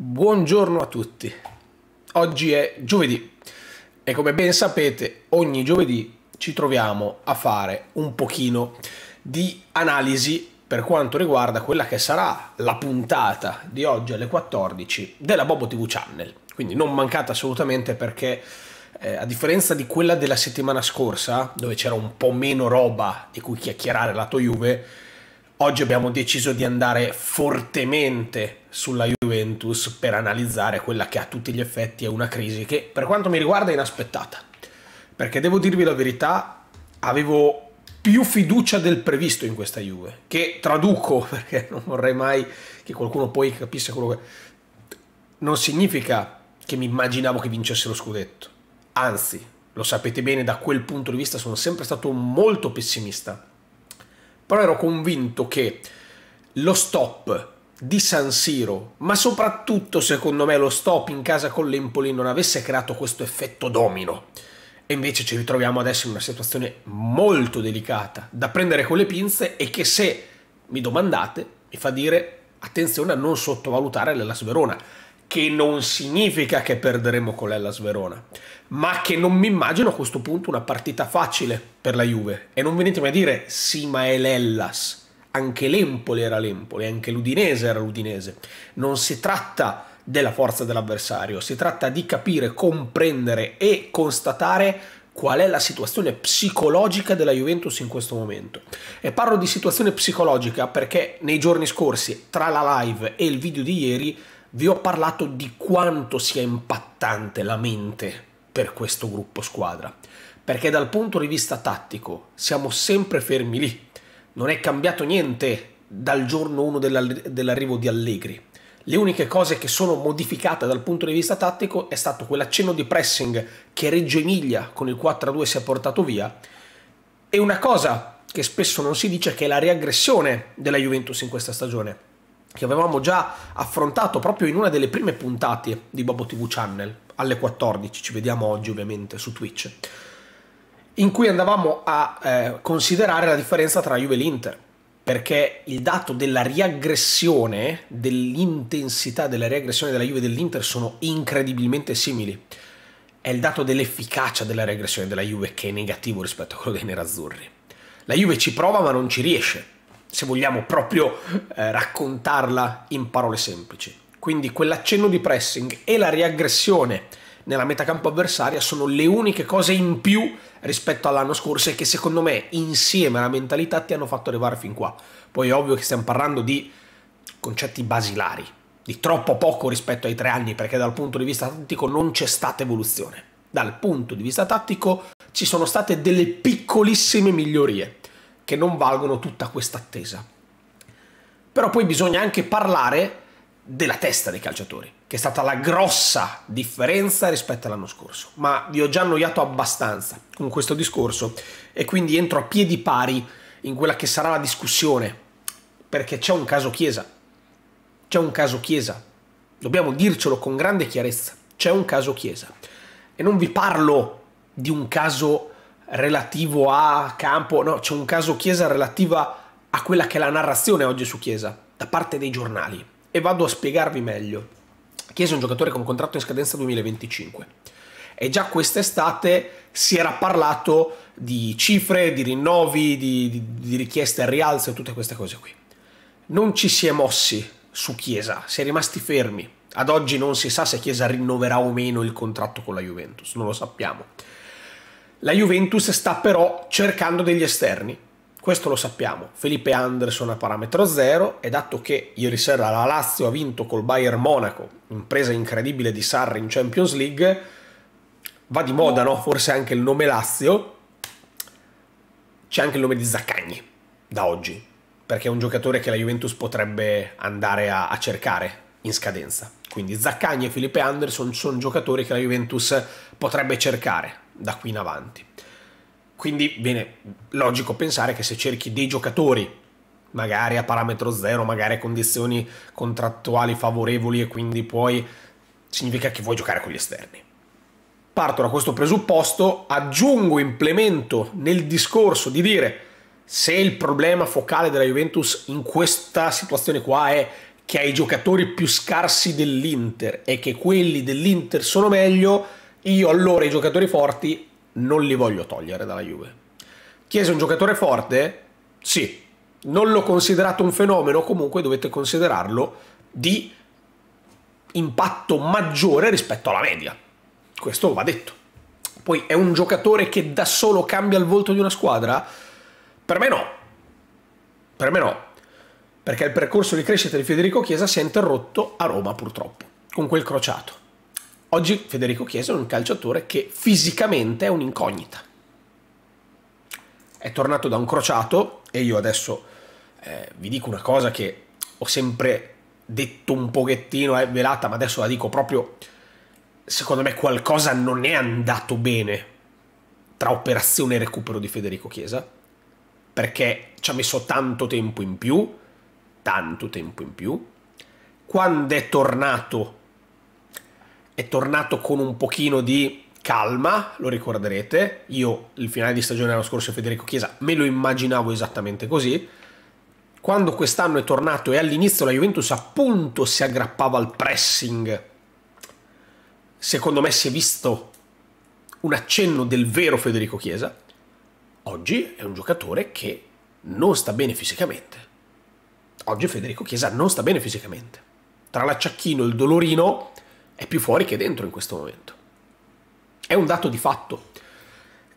Buongiorno a tutti. Oggi è giovedì e come ben sapete ogni giovedì ci troviamo a fare un pochino di analisi per quanto riguarda quella che sarà la puntata di oggi alle 14 della Bobo TV Channel. Quindi non mancate assolutamente perché eh, a differenza di quella della settimana scorsa, dove c'era un po' meno roba di cui chiacchierare lato Juve, Oggi abbiamo deciso di andare fortemente sulla Juventus per analizzare quella che a tutti gli effetti è una crisi che per quanto mi riguarda è inaspettata. Perché devo dirvi la verità, avevo più fiducia del previsto in questa Juve, che traduco perché non vorrei mai che qualcuno poi capisse quello che... Non significa che mi immaginavo che vincesse lo scudetto. Anzi, lo sapete bene, da quel punto di vista sono sempre stato molto pessimista però ero convinto che lo stop di San Siro, ma soprattutto secondo me lo stop in casa con l'Empoli non avesse creato questo effetto domino. E invece ci ritroviamo adesso in una situazione molto delicata, da prendere con le pinze e che se mi domandate mi fa dire attenzione a non sottovalutare l'Ellas Verona che non significa che perderemo con l'Ellas Verona, ma che non mi immagino a questo punto una partita facile per la Juve. E non venitemi a dire sì, ma è l'Ellas. Anche l'Empoli era l'Empoli, anche l'Udinese era l'Udinese. Non si tratta della forza dell'avversario, si tratta di capire, comprendere e constatare qual è la situazione psicologica della Juventus in questo momento. E parlo di situazione psicologica perché nei giorni scorsi, tra la live e il video di ieri, vi ho parlato di quanto sia impattante la mente per questo gruppo squadra, perché dal punto di vista tattico siamo sempre fermi lì, non è cambiato niente dal giorno 1 dell'arrivo di Allegri. Le uniche cose che sono modificate dal punto di vista tattico è stato quell'accenno di pressing che Reggio Emilia con il 4-2 si è portato via. E una cosa che spesso non si dice che è la riaggressione della Juventus in questa stagione che avevamo già affrontato proprio in una delle prime puntate di Bobo TV Channel, alle 14, ci vediamo oggi ovviamente su Twitch, in cui andavamo a eh, considerare la differenza tra Juve e l'Inter, perché il dato della riaggressione, dell'intensità della riaggressione della Juve e dell'Inter sono incredibilmente simili. È il dato dell'efficacia della riaggressione della Juve che è negativo rispetto a quello dei nerazzurri. La Juve ci prova ma non ci riesce, se vogliamo proprio eh, raccontarla in parole semplici. Quindi quell'accenno di pressing e la riaggressione nella metacampo avversaria sono le uniche cose in più rispetto all'anno scorso e che secondo me insieme alla mentalità ti hanno fatto arrivare fin qua. Poi è ovvio che stiamo parlando di concetti basilari, di troppo poco rispetto ai tre anni perché dal punto di vista tattico non c'è stata evoluzione. Dal punto di vista tattico ci sono state delle piccolissime migliorie che non valgono tutta questa attesa. Però poi bisogna anche parlare della testa dei calciatori, che è stata la grossa differenza rispetto all'anno scorso. Ma vi ho già annoiato abbastanza con questo discorso e quindi entro a piedi pari in quella che sarà la discussione, perché c'è un caso Chiesa. C'è un caso Chiesa. Dobbiamo dircelo con grande chiarezza. C'è un caso Chiesa. E non vi parlo di un caso relativo a campo, no, c'è un caso Chiesa relativa a quella che è la narrazione oggi su Chiesa da parte dei giornali e vado a spiegarvi meglio. Chiesa è un giocatore con contratto in scadenza 2025 e già quest'estate si era parlato di cifre, di rinnovi, di, di, di richieste al rialzo e tutte queste cose qui. Non ci si è mossi su Chiesa, si è rimasti fermi. Ad oggi non si sa se Chiesa rinnoverà o meno il contratto con la Juventus, non lo sappiamo. La Juventus sta però cercando degli esterni. Questo lo sappiamo. Felipe Anderson a parametro zero e dato che ieri sera la Lazio ha vinto col Bayern Monaco, impresa incredibile di Sarri in Champions League, va di moda, no? Forse anche il nome Lazio. C'è anche il nome di Zaccagni da oggi, perché è un giocatore che la Juventus potrebbe andare a, a cercare in scadenza. Quindi Zaccagni e Felipe Anderson sono giocatori che la Juventus potrebbe cercare da qui in avanti. Quindi viene logico pensare che se cerchi dei giocatori, magari a parametro zero, magari a condizioni contrattuali favorevoli e quindi poi significa che vuoi giocare con gli esterni. Parto da questo presupposto, aggiungo, implemento nel discorso di dire se il problema focale della Juventus in questa situazione qua è che ha i giocatori più scarsi dell'Inter e che quelli dell'Inter sono meglio, io allora i giocatori forti non li voglio togliere dalla Juve. Chiesa è un giocatore forte? Sì. Non l'ho considerato un fenomeno, comunque dovete considerarlo di impatto maggiore rispetto alla media. Questo va detto. Poi è un giocatore che da solo cambia il volto di una squadra? Per me no. Per me no perché il percorso di crescita di Federico Chiesa si è interrotto a Roma purtroppo, con quel crociato. Oggi Federico Chiesa è un calciatore che fisicamente è un'incognita. È tornato da un crociato e io adesso eh, vi dico una cosa che ho sempre detto un pochettino, è velata, ma adesso la dico proprio, secondo me qualcosa non è andato bene tra operazione e recupero di Federico Chiesa, perché ci ha messo tanto tempo in più, tanto tempo in più. Quando è tornato, è tornato con un pochino di calma, lo ricorderete. Io il finale di stagione l'anno scorso Federico Chiesa me lo immaginavo esattamente così. Quando quest'anno è tornato e all'inizio la Juventus appunto si aggrappava al pressing, secondo me si è visto un accenno del vero Federico Chiesa. Oggi è un giocatore che non sta bene fisicamente oggi Federico Chiesa non sta bene fisicamente. Tra l'acciacchino e il dolorino è più fuori che dentro in questo momento. È un dato di fatto.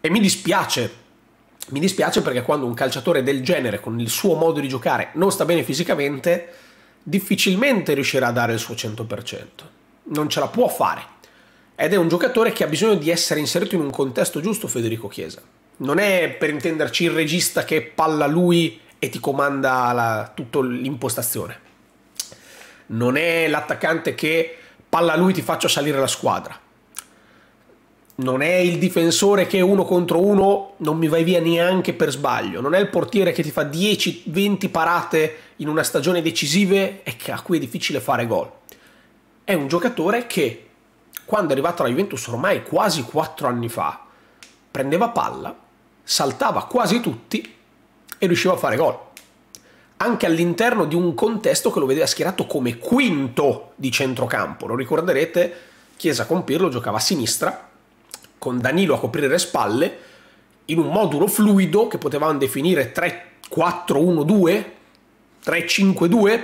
E mi dispiace. Mi dispiace perché quando un calciatore del genere, con il suo modo di giocare, non sta bene fisicamente, difficilmente riuscirà a dare il suo 100%. Non ce la può fare. Ed è un giocatore che ha bisogno di essere inserito in un contesto giusto, Federico Chiesa. Non è per intenderci il regista che palla lui e ti comanda tutta l'impostazione. Non è l'attaccante che palla lui ti faccia salire la squadra. Non è il difensore che uno contro uno non mi vai via neanche per sbaglio. Non è il portiere che ti fa 10-20 parate in una stagione decisive e a cui è difficile fare gol. È un giocatore che, quando è arrivato alla Juventus ormai quasi 4 anni fa, prendeva palla, saltava quasi tutti e riusciva a fare gol. Anche all'interno di un contesto che lo vedeva schierato come quinto di centrocampo. Lo ricorderete, Chiesa con Pirlo giocava a sinistra, con Danilo a coprire le spalle, in un modulo fluido che potevamo definire 3-4-1-2, 3-5-2,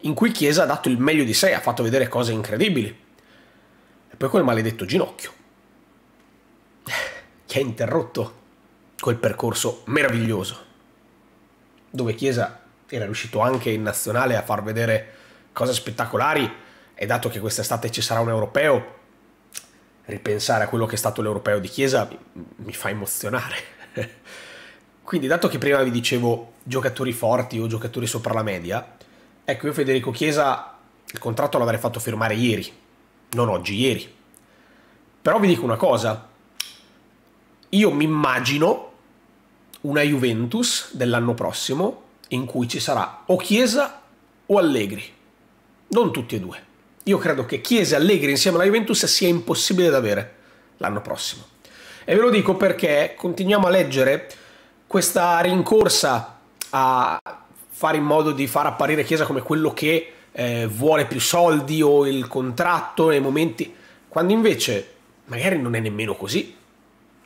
in cui Chiesa ha dato il meglio di sé, ha fatto vedere cose incredibili. E poi quel maledetto ginocchio, che ha interrotto quel percorso meraviglioso dove Chiesa era riuscito anche in nazionale a far vedere cose spettacolari e dato che quest'estate ci sarà un europeo, ripensare a quello che è stato l'europeo di Chiesa mi fa emozionare. Quindi dato che prima vi dicevo giocatori forti o giocatori sopra la media, ecco io Federico Chiesa il contratto l'avrei fatto firmare ieri, non oggi, ieri. Però vi dico una cosa, io mi immagino una Juventus dell'anno prossimo in cui ci sarà o Chiesa o Allegri. Non tutti e due. Io credo che Chiesa e Allegri insieme alla Juventus sia impossibile da avere l'anno prossimo. E ve lo dico perché continuiamo a leggere questa rincorsa a fare in modo di far apparire Chiesa come quello che eh, vuole più soldi o il contratto nei momenti, quando invece magari non è nemmeno così.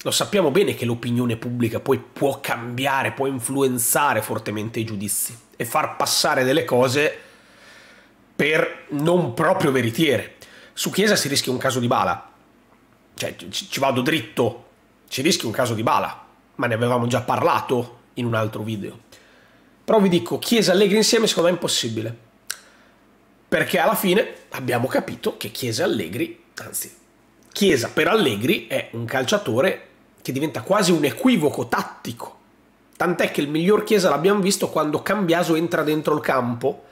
Lo sappiamo bene che l'opinione pubblica poi può cambiare, può influenzare fortemente i giudizi e far passare delle cose per non proprio veritiere. Su Chiesa si rischia un caso di bala. Cioè, ci vado dritto, ci rischia un caso di bala, ma ne avevamo già parlato in un altro video. Però vi dico, Chiesa Allegri insieme secondo me è impossibile. Perché alla fine abbiamo capito che Chiesa Allegri, anzi, Chiesa per Allegri è un calciatore che diventa quasi un equivoco tattico. Tant'è che il miglior Chiesa l'abbiamo visto quando Cambiaso entra dentro il campo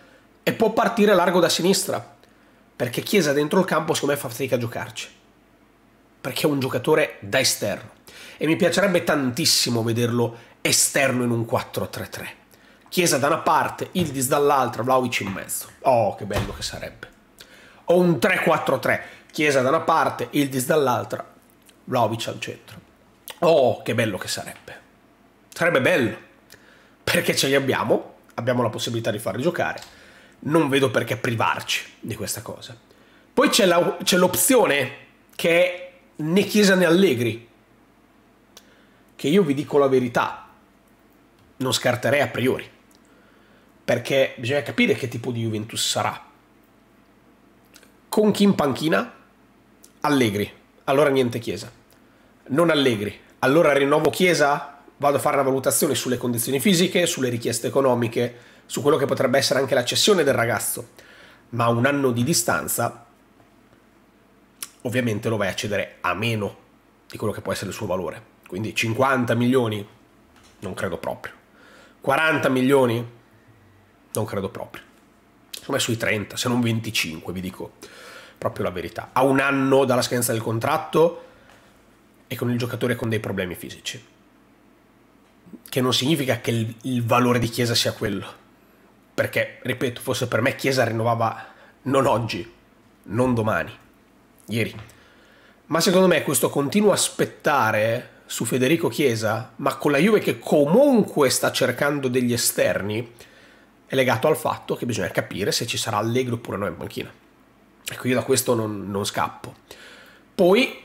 e può partire largo da sinistra. Perché Chiesa dentro il campo secondo me fa fatica a giocarci. Perché è un giocatore da esterno. E mi piacerebbe tantissimo vederlo esterno in un 4-3-3. Chiesa da una parte, Ildis dall'altra, Vlaovic in mezzo. Oh, che bello che sarebbe. O un 3-4-3. Chiesa da una parte, Ildis dall'altra, Vlaovic al centro. Oh, che bello che sarebbe. Sarebbe bello. Perché ce li abbiamo, abbiamo la possibilità di farli giocare. non vedo perché privarci di questa cosa. Poi c'è, l'opzione che è né Chiesa né Allegri, che io vi dico la verità, non scarterei a priori, perché bisogna capire che tipo di Juventus sarà. Con chi in panchina? Allegri, allora niente Chiesa. Non Allegri, allora rinnovo Chiesa, vado a fare una valutazione sulle condizioni fisiche, sulle richieste economiche, su quello che potrebbe essere anche la cessione del ragazzo, ma a un anno di distanza ovviamente lo vai a cedere a meno di quello che può essere il suo valore. Quindi 50 milioni non credo proprio. 40 milioni non credo proprio. Insomma sui 30, se non 25 vi dico proprio la verità. A un anno dalla scadenza del contratto e con il giocatore con dei problemi fisici. Che non significa che il, il valore di Chiesa sia quello perché, ripeto, forse per me Chiesa rinnovava non oggi, non domani, ieri. Ma secondo me questo continuo aspettare su Federico Chiesa, ma con la Juve che comunque sta cercando degli esterni, è legato al fatto che bisogna capire se ci sarà Allegri oppure no in panchina. Ecco, io da questo non, non scappo. Poi,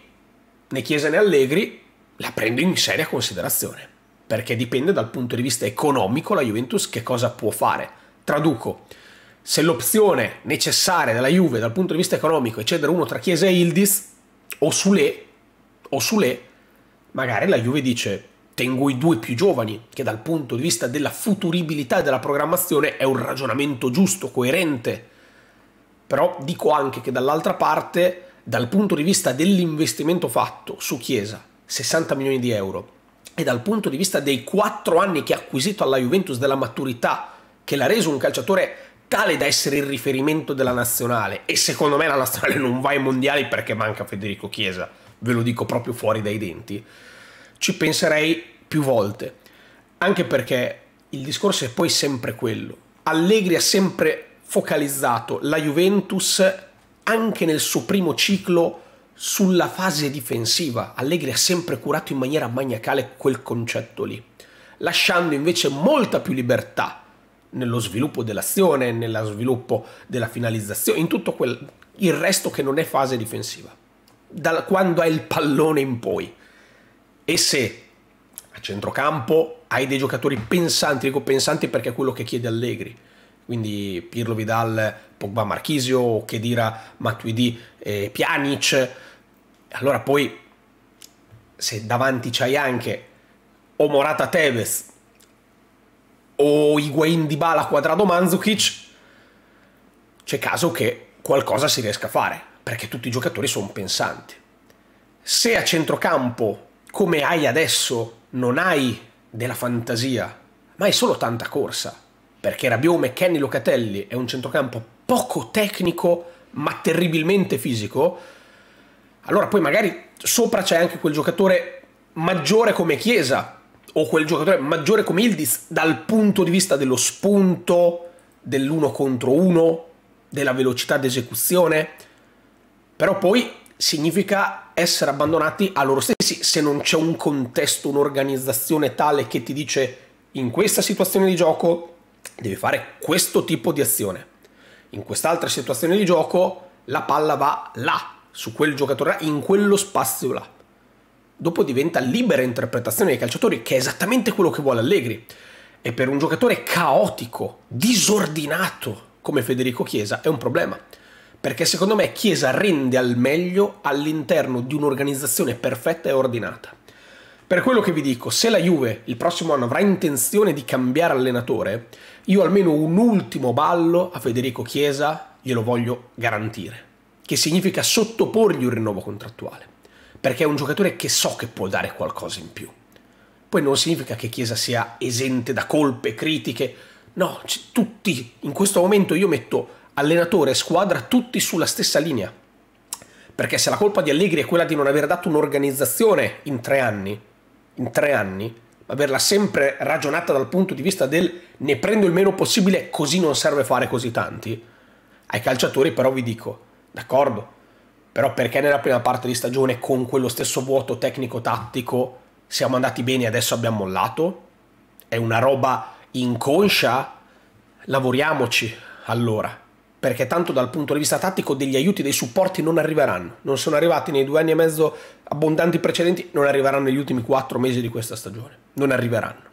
né Chiesa né Allegri la prendo in seria considerazione, perché dipende dal punto di vista economico la Juventus che cosa può fare Traduco, se l'opzione necessaria della Juve dal punto di vista economico è cedere uno tra Chiesa e Ildis, o Sule, o Sule, magari la Juve dice tengo i due più giovani, che dal punto di vista della futuribilità e della programmazione è un ragionamento giusto, coerente. Però dico anche che dall'altra parte, dal punto di vista dell'investimento fatto su Chiesa, 60 milioni di euro, e dal punto di vista dei quattro anni che ha acquisito alla Juventus della maturità che l'ha reso un calciatore tale da essere il riferimento della nazionale e secondo me la nazionale non va ai mondiali perché manca Federico Chiesa, ve lo dico proprio fuori dai denti, ci penserei più volte, anche perché il discorso è poi sempre quello. Allegri ha sempre focalizzato la Juventus anche nel suo primo ciclo sulla fase difensiva. Allegri ha sempre curato in maniera maniacale quel concetto lì, lasciando invece molta più libertà nello sviluppo dell'azione, nello sviluppo della finalizzazione, in tutto quel, il resto che non è fase difensiva, da quando hai il pallone in poi. E se a centrocampo hai dei giocatori pensanti, dico pensanti perché è quello che chiede Allegri, quindi Pirlo Vidal, Pogba Marchisio, Kedira Matuidi, eh, Pjanic, allora poi se davanti c'hai anche o Morata Tevez o Higuain di Bala quadrato Manzukic, c'è caso che qualcosa si riesca a fare, perché tutti i giocatori sono pensanti. Se a centrocampo, come hai adesso, non hai della fantasia, ma hai solo tanta corsa, perché Rabiot, McKenny, Locatelli è un centrocampo poco tecnico, ma terribilmente fisico, allora poi magari sopra c'è anche quel giocatore maggiore come Chiesa, o quel giocatore maggiore come Ildis dal punto di vista dello spunto, dell'uno contro uno, della velocità d'esecuzione, però poi significa essere abbandonati a loro stessi se non c'è un contesto, un'organizzazione tale che ti dice in questa situazione di gioco devi fare questo tipo di azione. In quest'altra situazione di gioco la palla va là, su quel giocatore, in quello spazio là dopo diventa libera interpretazione dei calciatori, che è esattamente quello che vuole Allegri. E per un giocatore caotico, disordinato come Federico Chiesa è un problema. Perché secondo me Chiesa rende al meglio all'interno di un'organizzazione perfetta e ordinata. Per quello che vi dico, se la Juve il prossimo anno avrà intenzione di cambiare allenatore, io almeno un ultimo ballo a Federico Chiesa glielo voglio garantire, che significa sottoporgli un rinnovo contrattuale perché è un giocatore che so che può dare qualcosa in più. Poi non significa che Chiesa sia esente da colpe, critiche, no, tutti, in questo momento io metto allenatore e squadra tutti sulla stessa linea. Perché se la colpa di Allegri è quella di non aver dato un'organizzazione in tre anni, in tre anni, averla sempre ragionata dal punto di vista del ne prendo il meno possibile così non serve fare così tanti, ai calciatori però vi dico, d'accordo, però perché nella prima parte di stagione con quello stesso vuoto tecnico-tattico siamo andati bene e adesso abbiamo mollato? È una roba inconscia? Lavoriamoci, allora, perché tanto dal punto di vista tattico degli aiuti, dei supporti non arriveranno. Non sono arrivati nei due anni e mezzo abbondanti precedenti, non arriveranno negli ultimi quattro mesi di questa stagione. Non arriveranno.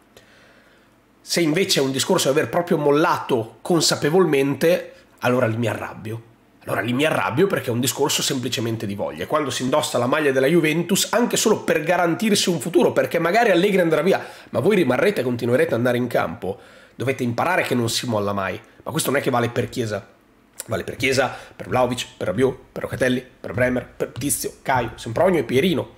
Se invece è un discorso di aver proprio mollato consapevolmente, allora lì mi arrabbio. Allora lì mi arrabbio perché è un discorso semplicemente di voglia. Quando si indossa la maglia della Juventus, anche solo per garantirsi un futuro, perché magari Allegri andrà via, ma voi rimarrete e continuerete ad andare in campo, dovete imparare che non si molla mai. Ma questo non è che vale per Chiesa, Vale per Chiesa, per Vlaovic, per Rabiot, per Locatelli, per Bremer, per Tizio, Caio, Sempronio e Pierino.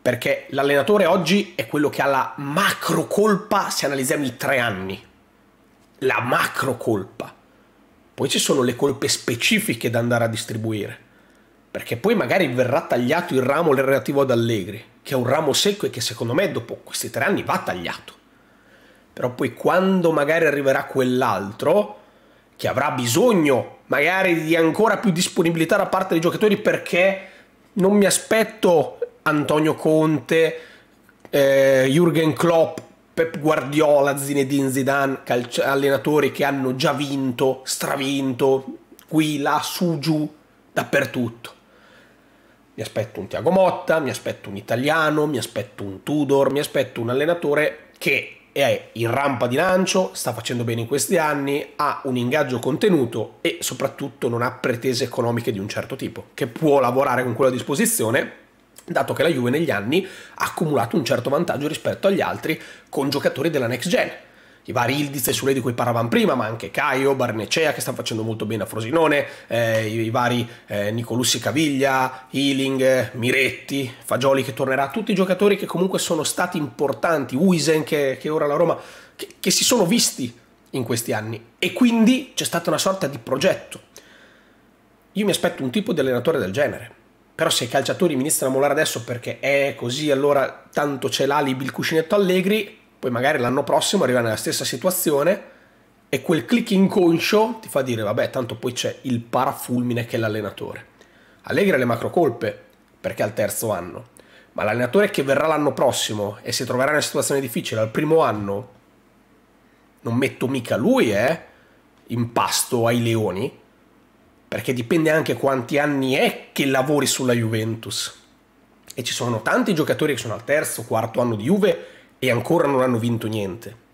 Perché l'allenatore oggi è quello che ha la macro colpa se analizziamo i tre anni. La macro colpa. Poi ci sono le colpe specifiche da andare a distribuire. Perché poi magari verrà tagliato il ramo relativo ad Allegri, che è un ramo secco e che secondo me dopo questi tre anni va tagliato. Però poi quando magari arriverà quell'altro, che avrà bisogno magari di ancora più disponibilità da parte dei giocatori perché non mi aspetto Antonio Conte, eh, Jürgen Klopp, Pep Guardiola, Zinedine Zidane, calci- allenatori che hanno già vinto, stravinto, qui, là, su, giù, dappertutto. Mi aspetto un Tiago Motta, mi aspetto un italiano, mi aspetto un Tudor, mi aspetto un allenatore che è in rampa di lancio, sta facendo bene in questi anni, ha un ingaggio contenuto e soprattutto non ha pretese economiche di un certo tipo, che può lavorare con quella disposizione, dato che la Juve negli anni ha accumulato un certo vantaggio rispetto agli altri con giocatori della next gen i vari Ildiz e Sule di cui parlavamo prima, ma anche Caio, Barnecea che sta facendo molto bene a Frosinone, eh, i, i, vari eh, Nicolussi Caviglia, Healing, Miretti, Fagioli che tornerà, tutti i giocatori che comunque sono stati importanti, Uisen che, che ora la Roma, che, che si sono visti in questi anni e quindi c'è stata una sorta di progetto. Io mi aspetto un tipo di allenatore del genere. Però se i calciatori mi iniziano a mollare adesso perché è così, allora tanto c'è l'alibi il cuscinetto Allegri, poi magari l'anno prossimo arriva nella stessa situazione e quel click inconscio ti fa dire vabbè tanto poi c'è il parafulmine che è l'allenatore. Allegri ha le macro colpe perché al terzo anno, ma l'allenatore che verrà l'anno prossimo e si troverà in una situazione difficile al primo anno, non metto mica lui eh, in pasto ai leoni, perché dipende anche quanti anni è che lavori sulla Juventus. E ci sono tanti giocatori che sono al terzo, quarto anno di Juve e ancora non hanno vinto niente.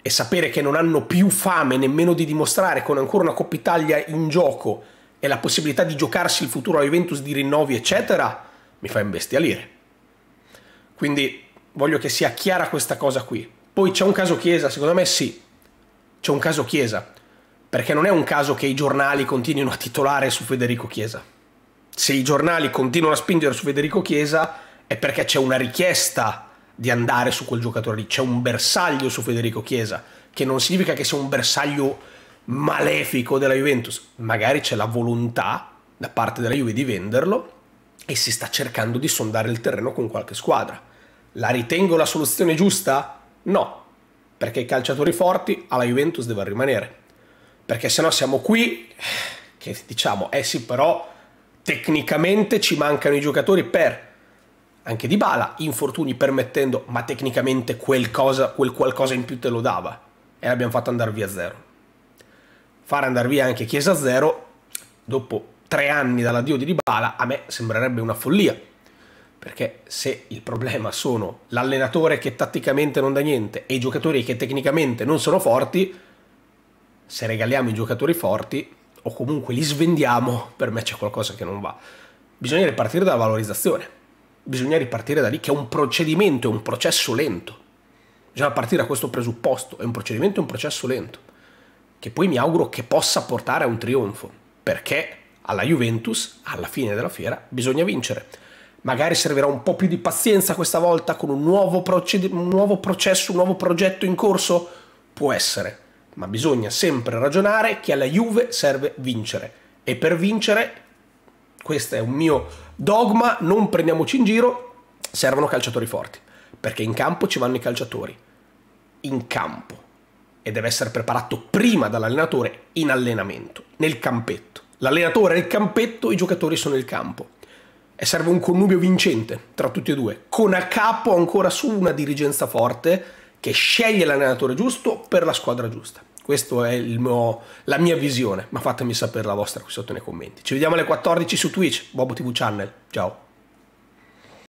E sapere che non hanno più fame nemmeno di dimostrare con ancora una Coppa Italia in gioco e la possibilità di giocarsi il futuro a Juventus di rinnovi, eccetera, mi fa imbestialire. Quindi voglio che sia chiara questa cosa qui. Poi c'è un caso Chiesa, secondo me sì, c'è un caso Chiesa, perché non è un caso che i giornali continuino a titolare su Federico Chiesa. Se i giornali continuano a spingere su Federico Chiesa è perché c'è una richiesta di andare su quel giocatore lì. C'è un bersaglio su Federico Chiesa, che non significa che sia un bersaglio malefico della Juventus, magari c'è la volontà da parte della Juve di venderlo e si sta cercando di sondare il terreno con qualche squadra. La ritengo la soluzione giusta? No, perché i calciatori forti alla Juventus devono rimanere. Perché se no siamo qui che diciamo, eh sì, però tecnicamente ci mancano i giocatori per anche di Bala, infortuni permettendo, ma tecnicamente quel, cosa, quel qualcosa in più te lo dava e l'abbiamo fatto andare via a zero. Fare andare via anche Chiesa a zero, dopo tre anni dall'addio di Dybala, a me sembrerebbe una follia. Perché se il problema sono l'allenatore che tatticamente non dà niente e i giocatori che tecnicamente non sono forti, se regaliamo i giocatori forti o comunque li svendiamo, per me c'è qualcosa che non va. Bisogna ripartire dalla valorizzazione bisogna ripartire da lì, che è un procedimento, è un processo lento. Bisogna partire da questo presupposto, è un procedimento, è un processo lento, che poi mi auguro che possa portare a un trionfo, perché alla Juventus, alla fine della fiera, bisogna vincere. Magari servirà un po' più di pazienza questa volta con un nuovo, un nuovo processo, un nuovo progetto in corso? Può essere, ma bisogna sempre ragionare che alla Juve serve vincere e per vincere, questo è un mio Dogma, non prendiamoci in giro, servono calciatori forti, perché in campo ci vanno i calciatori. In campo. E deve essere preparato prima dall'allenatore in allenamento, nel campetto. L'allenatore è il campetto, i giocatori sono il campo. E serve un connubio vincente tra tutti e due, con a capo ancora su una dirigenza forte che sceglie l'allenatore giusto per la squadra giusta. Questa è mio, la mia visione, ma fatemi sapere la vostra qui sotto nei commenti. Ci vediamo alle 14 su Twitch, Bobo TV Channel. Ciao.